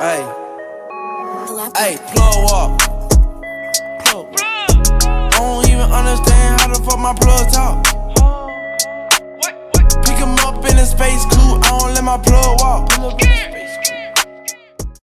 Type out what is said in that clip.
Hey, hey, plug walk. I don't even understand how the fuck my plug talk. Pick him up in a space coupe, I don't let my plug walk.